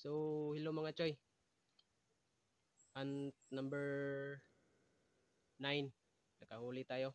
So, hello mga choy. And number 9. Nakahuli tayo.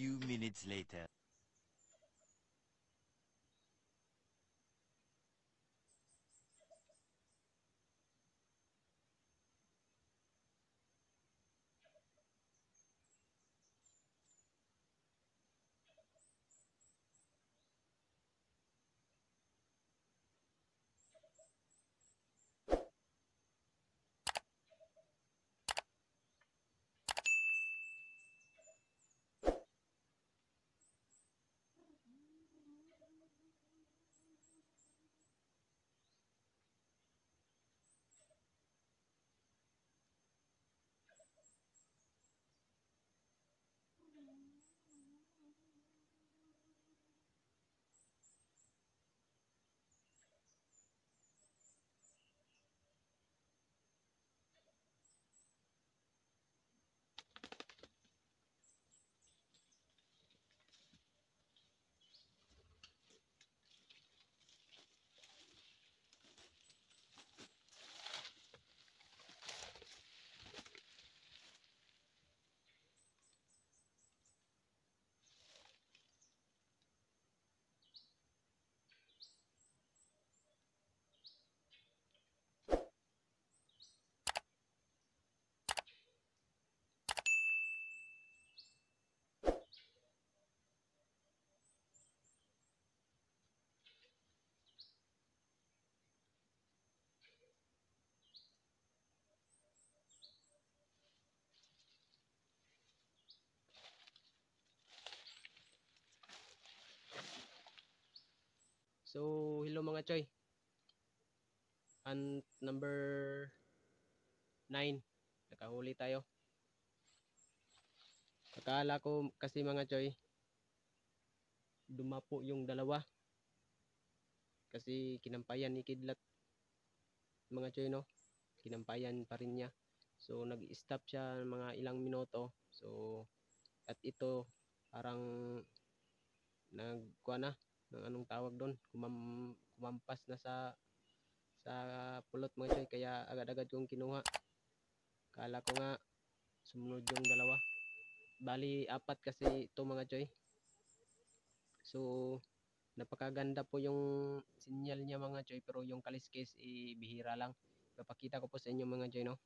few minutes later. So, hello mga choy. And number 9. Nakahuli tayo. Akala ko kasi mga choy, dumapo yung dalawa. Kasi kinampayan ni Kidlat. Mga choy no. Kinampayan pa rin niya. So, nag-stop siya mga ilang minuto. So, at ito, parang nagkuha na ng anong tawag doon? Kumam, kumampas na sa sa pulot mga choy kaya agad-agad kong kinuha. Kala ko nga sumunod yung dalawa. Bali apat kasi ito mga choy so napakaganda po yung sinyal niya mga choy pero yung kaliskis eh, bihira lang. Papakita ko po sa inyo mga choy no?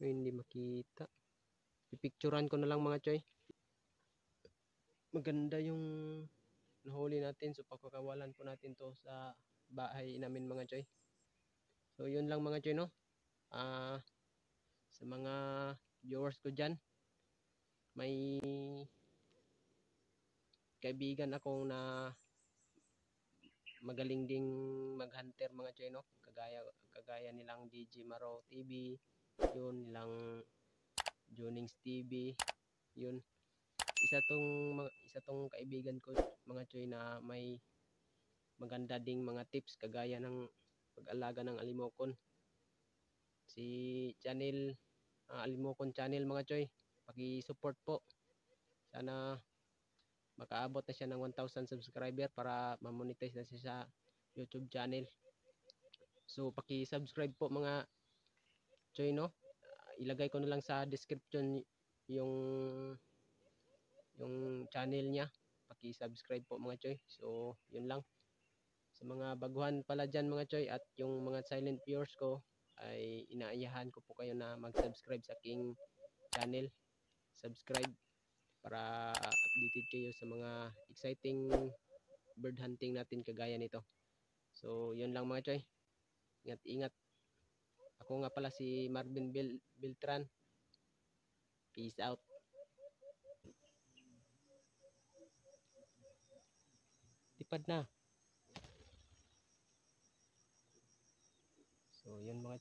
Hindi makita pipicturan ko na lang mga choy. Maganda yung nahuli natin. So pagkakawalan po natin to sa bahay namin mga choy. So yun lang mga choy no? Ah sa mga viewers ko dyan may kaibigan akong na magaling ding maghunter mga choy no? Kagaya kagaya nilang DJ Maro TV yun nilang Junings TV yun. Isa tong isa tong kaibigan ko mga choy na may maganda ding mga tips kagaya ng pag-alaga ng alimokon. Si channel uh, alimokon channel mga choy paki-support po. Sana makaabot na siya ng 1,000 subscriber para ma-monetize na siya sa YouTube channel. So paki-subscribe po mga choy no ilagay ko na lang sa description yung yung channel niya. Paki-subscribe po mga choy. So yun lang. Sa mga baguhan pala dyan mga choy at yung mga silent viewers ko ay inaayahan ko po kayo na mag-subscribe sa aking channel. Subscribe para updated kayo sa mga exciting bird hunting natin kagaya nito. So yun lang mga choy. Ingat ingat ako nga pala si Marvin Bil Beltran. Peace out. Tipad na. So, yun mga